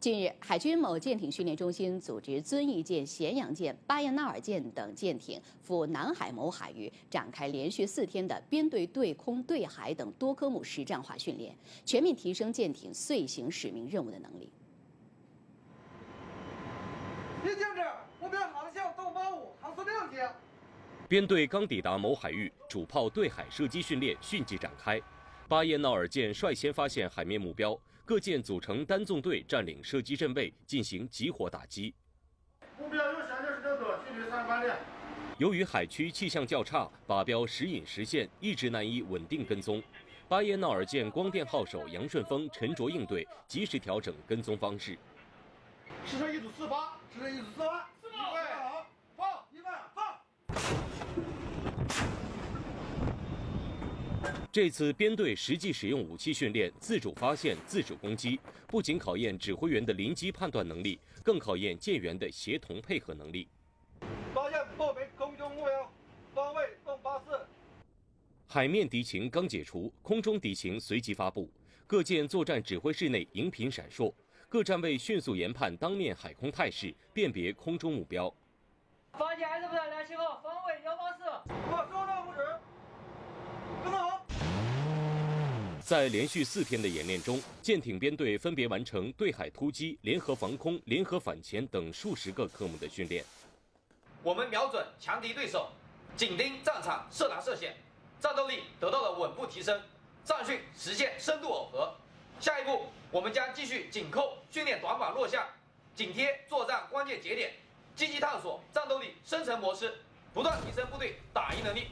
近日，海军某舰艇训练中心组织遵义舰、咸阳舰、巴彦淖尔舰等舰艇赴南海某海域展开连续四天的编队对空、对海等多科目实战化训练，全面提升舰艇遂行使命任务的能力。已静止，目标航向东方五，航速六节。编队刚抵达某海域，主炮对海射击训练迅即展开。巴彦淖尔舰率先发现海面目标。各舰组成单纵队，占领射击阵位，进行集火打击。目标右前就是这个，距离三八列。由于海区气象较差，靶标时隐时现，一直难以稳定跟踪。巴彦淖尔舰光电号手杨顺峰沉着应对，及时调整跟踪方式。试射一组四发，试射一组四发，四发。这次编队实际使用武器训练，自主发现、自主攻击，不仅考验指挥员的临机判断能力，更考验舰员的协同配合能力。发现不明空中目标，方位东八四。海面敌情刚解除，空中敌情随即发布。各舰作战指挥室内荧屏闪烁，各站位迅速研判当面海空态势，辨别空中目标。发现 S 部队来信号，方位幺八四。我收到不止。跟踪。在连续四天的演练中，舰艇编队分别完成对海突击、联合防空、联合反潜等数十个科目的训练。我们瞄准强敌对手，紧盯战场，射拿射险，战斗力得到了稳步提升，战训实现深度耦合。下一步，我们将继续紧扣训练短板弱项，紧贴作战关键节点，积极探索战斗力生成模式，不断提升部队打赢能力。